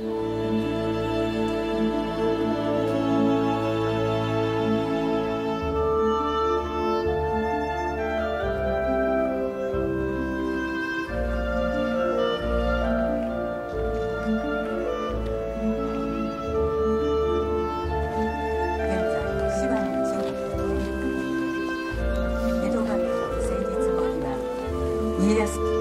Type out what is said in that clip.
家康